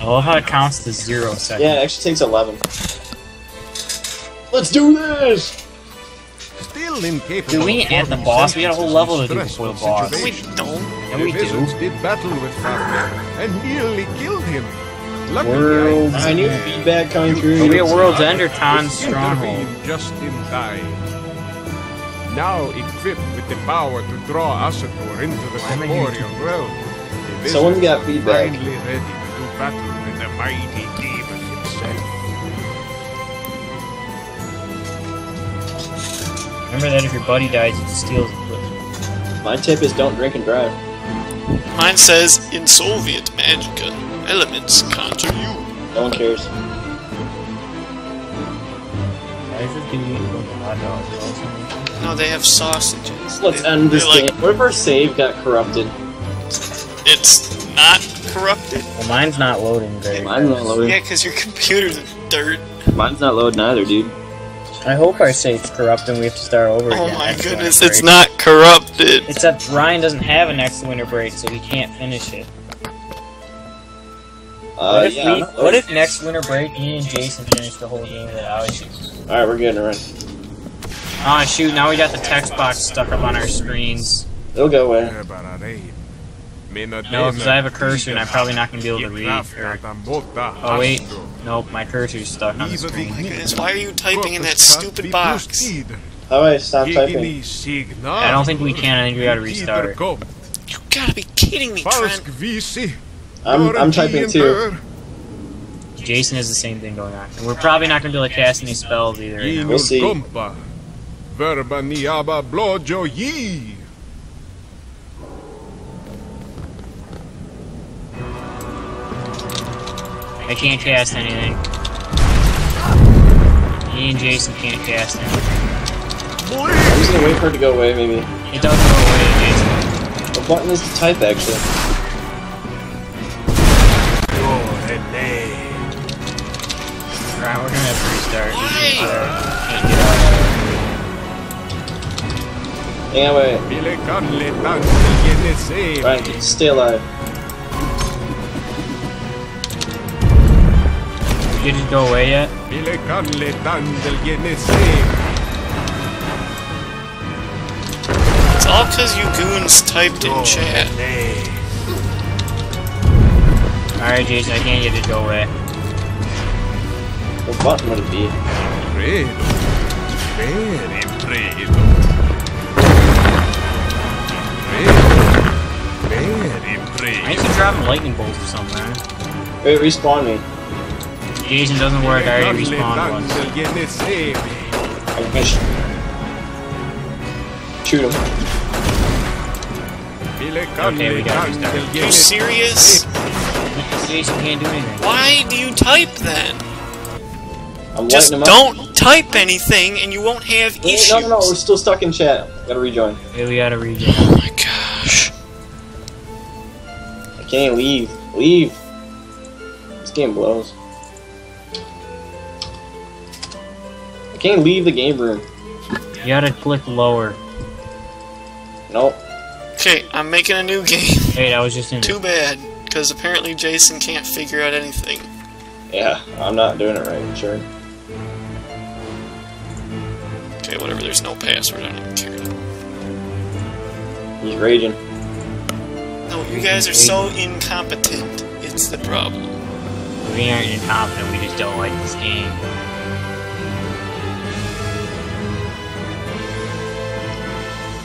I love how it counts to zero seconds. Yeah, it actually takes 11. Let's do this! Still incapable Dude, we ain't at the boss. We got a whole level to do before the boss. We don't. And we do. Wizards did battle with Fafnir and nearly killed him. Luckily, World's I knew End. feedback coming through. Are we at World's I End or Tan's stronghold? intervened just in time. Now equipped with the power to draw Assatur into the Why am corporeal realm, the Someone's Wizards got feedback. Finally ready to do battle with the mighty demon himself. Remember that if your buddy dies, you just steal his equipment. My tip is don't drink and drive. Mine says in Soviet Magicka, elements conjure you. No one cares. Why is this dude eating a bunch of hot dogs or something? No, they have sausages. Let's They- end this like, game. What if our save got corrupted? It's not corrupted. Well, mine's not loading very Mine's not loading. Yeah, because your computer's dirt. Mine's not loading either, dude. I hope our save's corrupt and we have to start over Oh again. my goodness, it's not corrupted. Except Ryan doesn't have a next winter break, so he can't finish it. Uh, what, if yeah. we, what if next winter break me and Jason finish the whole game without you? Alright, we're getting it right. Oh shoot, now we got the text box stuck up on our screens. It'll go away. No, because I have a cursor and I'm probably not going to be able to read. Or, oh wait, nope, my cursor's stuck on the screen. Oh my goodness, why are you typing in that stupid box? How do I stop typing? I don't think we can, I think we gotta restart. You gotta be kidding me, Trent. I'm, I'm typing too. Jason has the same thing going on. And we're probably not going to be able to cast any spells either right now. We'll see. I can't cast anything. Me and Jason can't cast anything. I'm just gonna wait for it to go away, maybe. It doesn't go away, Jason. The button is to type, actually. Right, we're gonna have to restart. Why? Can't get out Hang on, wait. Mille kanle tanti jene se. Ryan, stay alive. Did it go away yet? Mille kanle tandel jene se. It's all because you goons typed in chat. Alright, Jason, I can't get it to go away. What button would it be? Fredo. Very Fredo. Fredo. Very I Fredo. need to drop lightning bolts or something, man. Wait, respawn me. Jason doesn't work, I already Kanle respawned once. tandel jene se. I'm shoot him. Mille Okay, we kanle gotta restart. tandel You serious? Jason can't do anything. Why do you type then? I'm Just lighting him up. don't type anything and you won't have Wait, issues. no, no, no, we're still stuck in chat. Gotta rejoin. Okay, we gotta rejoin. Oh my gosh. I can't leave. Leave. This game blows. Can't leave the game room. You gotta click lower. Nope. Okay, I'm making a new game. Hey, that was just in Too bad, because apparently Jason can't figure out anything. Yeah, I'm not doing it right, sure. Okay, whatever, there's no password, I don't even care. He's raging. No, you guys are so incompetent. It's the problem. We aren't incompetent, we just don't like this game.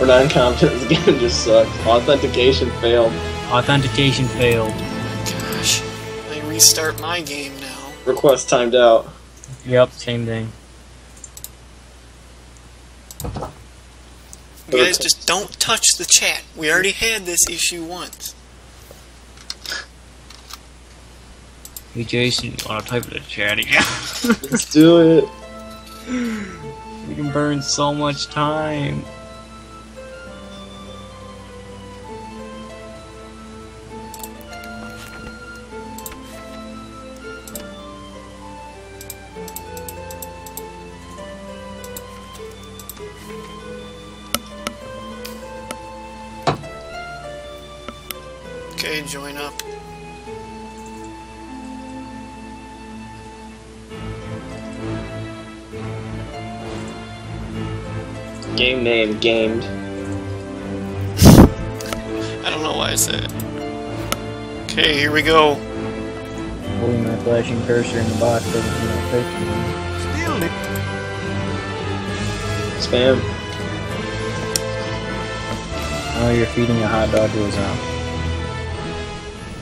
We're not incompetent. This game just sucks. Authentication failed. Authentication failed. Gosh, I restart my game now. Request timed out. Yep, same thing. You guys just don't touch the chat. We already had this issue once. Hey Jason, you wanna type in the chat again? Let's do it. we can burn so much time. Okay, join up. Game name gamed. I don't know why I said it. Okay, here we go. Holding my flashing cursor in the box doesn't mean i Spam. Oh, you're feeding a hot dog to a zombie.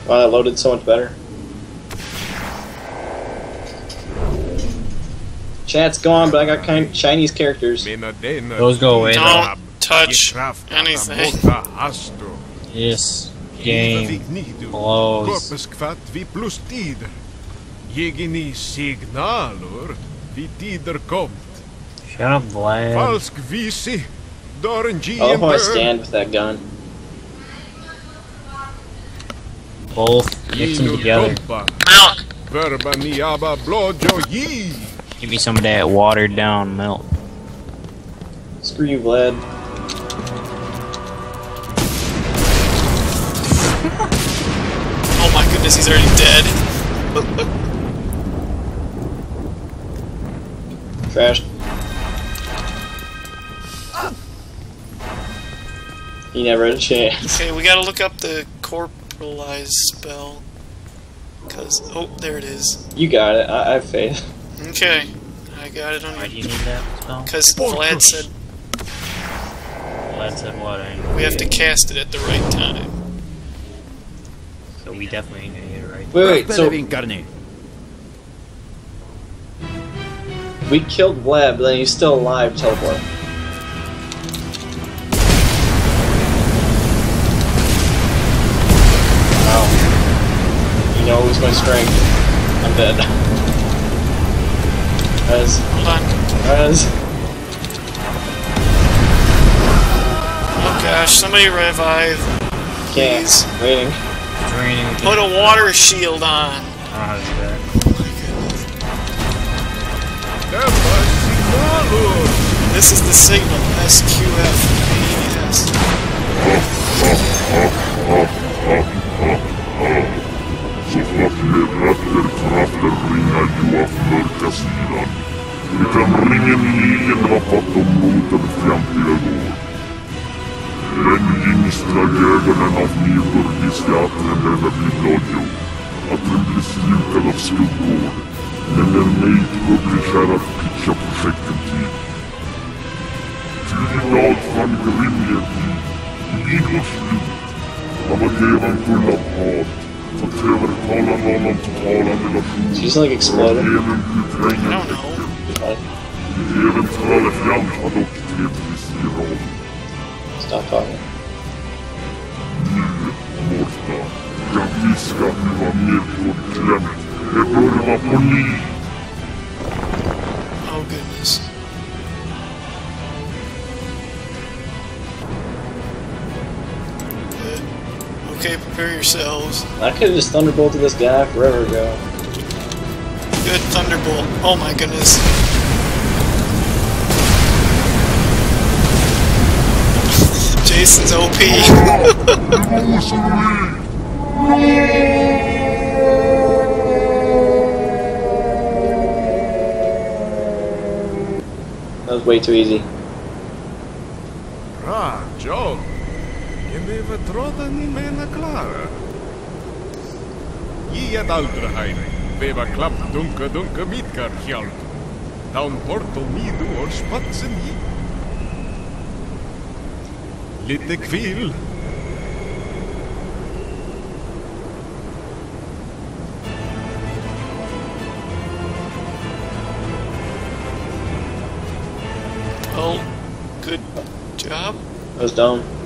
Wow, that loaded so much better. Chat's gone, but I got kind of Chinese characters. minä teen Those go away, Don't touch anything. muuta astro. Game Vignidu. blows. Corpus quat vi plus tider. Jegini signalur vi tider komt. Shut up, Vlad. Falsk visi. Dorengi oh, I love how I stand with that gun. Both. Mix them together. Milk! Verba niaba blojo yi. Give me some of that watered down milk. Screw you, Vlad. Oh my goodness, he's already dead. Trash. He never had a chance. Okay, we gotta look up the corporalize spell. Cause, oh, there it is. You got it. I, I have faith. Okay, I got it Why do you. you need that spell? Cause Vlad said Vlad said what? I we have to cast it at the right time. So we definitely ain't gonna get it right. Wait, wait. So we killed Vlad, but then he's still alive. Teleport. You my strength. I'm dead. Rez. Hold on. Rez. Oh gosh, somebody revive. Can't. Please. Waiting. It's raining again. Put a water shield on. I don't know how to do that. Oh my goodness. This is the signal. SQF. Så fort ledrätter krafter ringa ju av mörka sidan. Utan ringen ligen har fått dem mot den framtida gård. Den yngstra jägaren av visste att den behöver bli blodjo. Att den blir slukad av skuggor. Men när Nate publicerar pitcha projekten till. Tydligen fann Grimligen tid. Vid vårt slut. Även full av hat. Fått övertala någon totala relation. Did you just like explode him? Även I don't know. Även Trallefjand har dock Tetris i roll. Stop talking. Nu, borta. Yourselves. I could have just thunderbolted this guy forever ago. Good thunderbolt. Oh my goodness. Jason's OP. That was way too easy. Ah, Bra job. Je lever trodda ni mena klara. Giet aldrahain. Veva klapp dunka dunka midgar hjalt. Down portal midu or spatsen i. Lite kvill. Well, good job. I was dumb.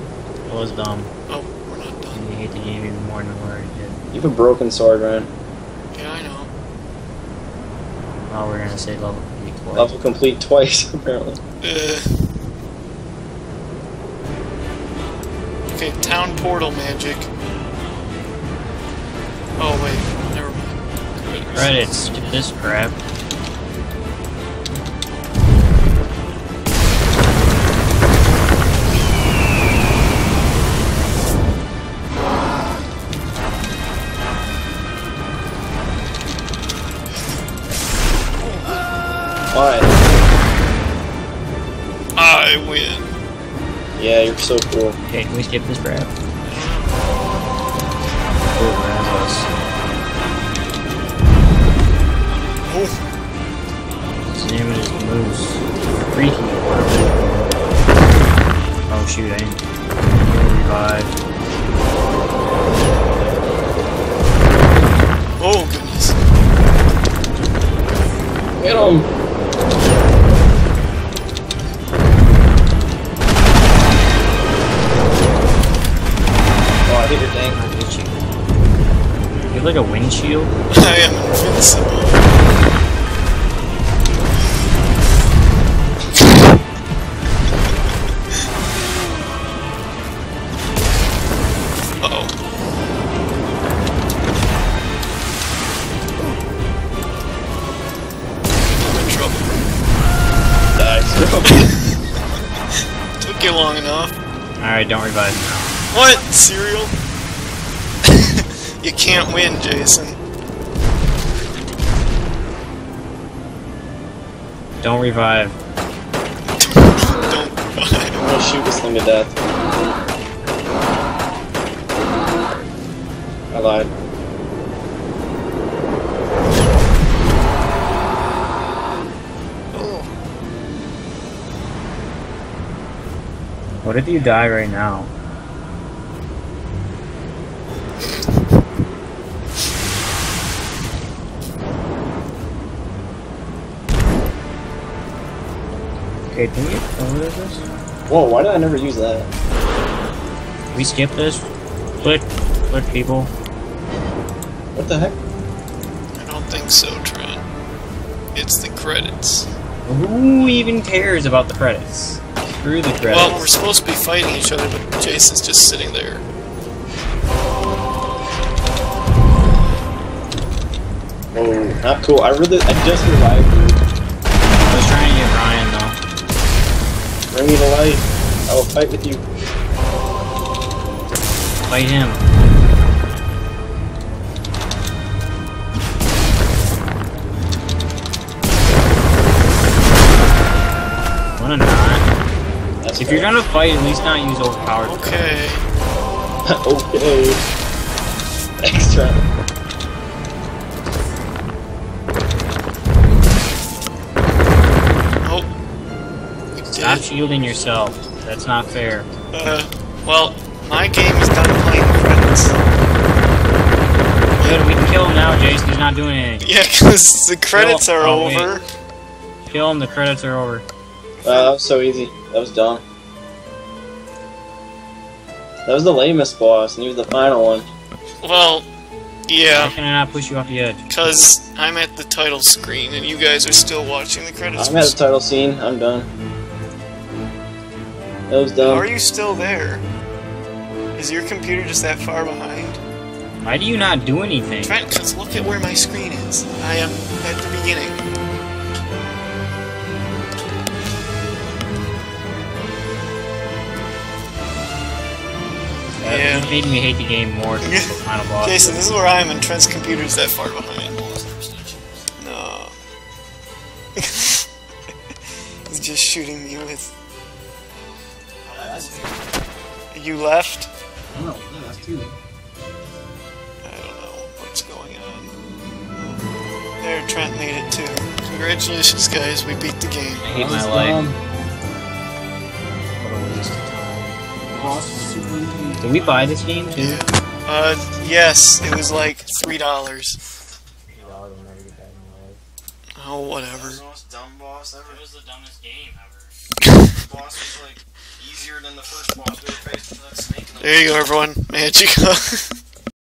It was dumb. Oh, we're not done. And you hate the game even more than we already did. You have a broken sword, Ryan. Yeah, I know. Oh, we're gonna say level complete twice. Level complete twice, apparently. Uh. Okay, town portal magic. Oh wait, never mind. Credits. Skip this crap. Can we skip this Brad? Oh, Brad's us. Oh, His name is Moose. Freaky. Oh shoot, I didn't revive. oh goodness. Get him! Have like a windshield? I am invincible. Uh-oh. I'm in trouble. Nice. Took you long enough. Alright, don't revive now. What? Cereal? You can't win, Jason. Don't revive. Don't I'm gonna shoot this thing to death. I lied. Oh, What if you die right now? Okay, can we get over this? Whoa, why did I never use that? We skip this? Click, click people. What the heck? I don't think so, Trent. It's the credits. Who even cares about the credits? Screw the credits. Well, we're supposed to be fighting each other, but Jason's just sitting there. Oh, not cool. I really, I just revived you. I was trying to get Ryan though. Bring me to light. I will fight with you. Fight him. Wanna not? That's If you're gonna fight, at least not use overpowered. Okay. okay. Extra. We did. Stop shielding yourself. That's not fair. Uh, well, my game is done playing the credits. Good, we can kill him now, Jason. He's not doing anything. Yeah, because the credits are Oh, wait. over. Kill him, the credits are over. Wow, that was so easy. That was dumb. That was the lamest boss, and he was the final one. Well, Why yeah, can I not push you off the edge? because I'm at the title screen and you guys are still watching the credits. I'm at the title scene. I'm done. That was dumb. Are you still there? Is your computer just that far behind? Why do you not do anything? Trent, because look at where my screen is. I am at the beginning. That Yeah. made me hate the game more than the final boss. Jason, this is where I am, and Trent's computer's that far behind. No. He's just shooting me with. You left? No, that's too. I don't know what's going on. There, Trent made it too. Congratulations, guys, we beat the game. I hate my life. What a waste of time. Did we buy this game too? Yeah. Uh, yes, it was like three dollars. Oh, whatever. the most dumb boss ever. It was the dumbest game ever. The boss was like easier than the first boss we with that snake. the- There you go, everyone. Magic.